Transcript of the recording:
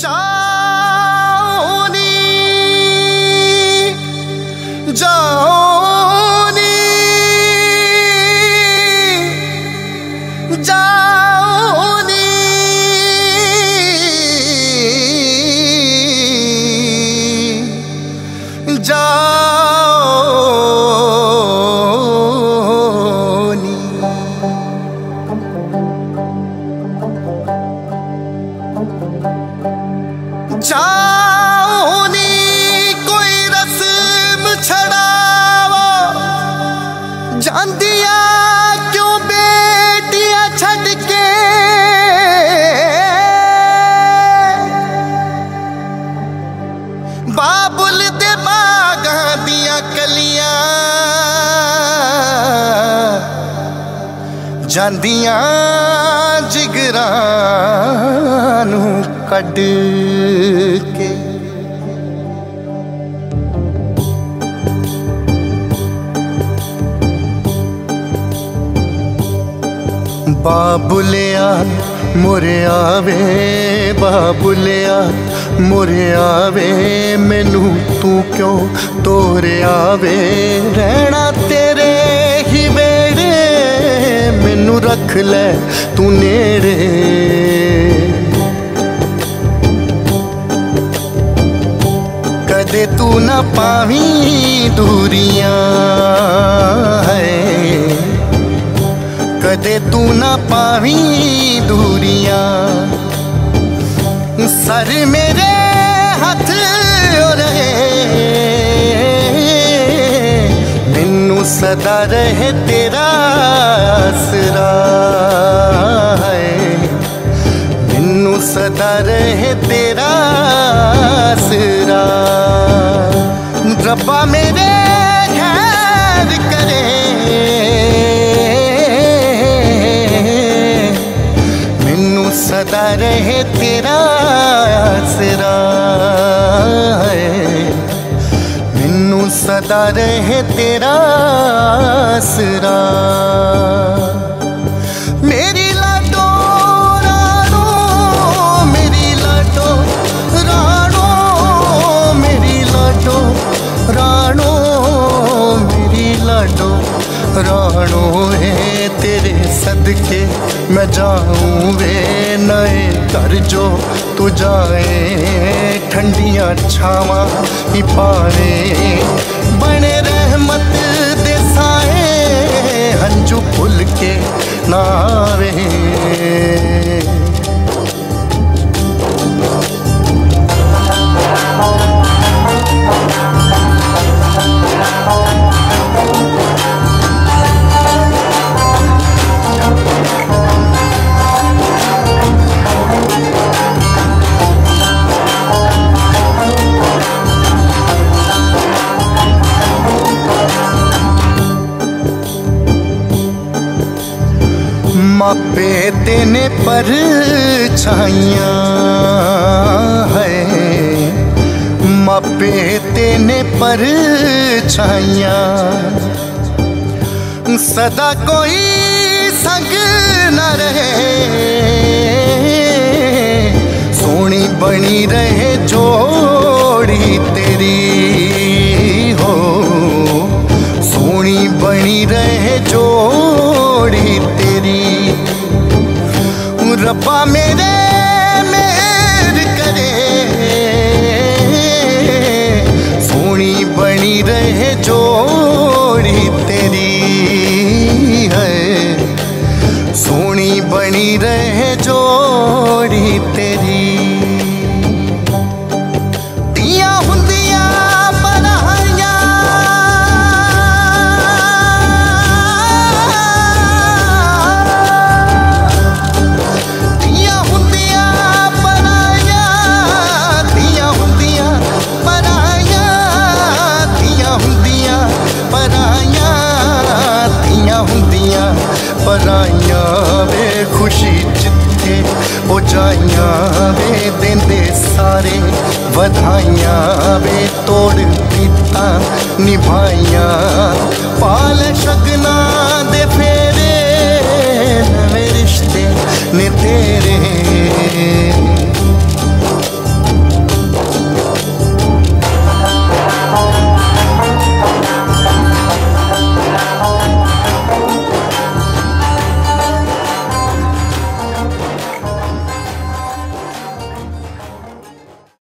जाओनी जाओनी जाओनी जाओनी ਜਾਂਦੀਆਂ ਜਿਗਰਾਂ ਨੂੰ ਕੱਢ ਕੇ ਬਾਬੁਲਿਆ ਮੁਰਿਆ ਵੇ ਬਾਬੁਲਿਆ ਮੁਰਿਆ ਵੇ ਮੈਨੂੰ ਤੂੰ ਕਿਉਂ ਤੋਰਿਆ ਵੇ ਰਹਿਣਾ रख ले तूने रे। कदे तू न पावी दूरियाँ है। कदे तू न पावी दूरियाँ। सर मेरे सदा रहे तेरा आसरा है। मिन्नू सदा रहे तेरा आसरा। रब्बा मेरे घर करे। मिन्नू सदा रहे तेरा आसरा है। हूँ सदा रहे तेरा आसरा। मेरी लाडो मेरी लाडो मेरी लाडो मेरी लाडो राणो है तेरे सदके, मैं जाऊँ वे न। कर जो तू जाए, ठंडिया छावा ही पारे बने रहमत देसाए हंजू फुल के ना माँ देने पर छाइया है। मापे तेने देने पर छाइया सदा कोई संग न रहे। रब्बा मेरे मेर करे। सोनी बनी रहे जोड़ी तेरी है। सोनी बनी रहे जो ਪਰਾਈਆਂ ਧੀਆਂ ਹੁੰਦੀਆਂ। ਪਰਾਈਆਂ ਵੇ ਖੁਸ਼ੀ ਜਿੱਥੇ ਉਹ ਜਾਈਆਂ ਵੇ ਦਿੰਦੇ ਸਾਰੇ। ਵਧਾਈਆਂ ਵੇ ਤੋੜ ਦਿੱਤਾ ਨਿਭਾਈਆਂ। ਪਾਲ ਸ਼ਗਨਾ ਦੇ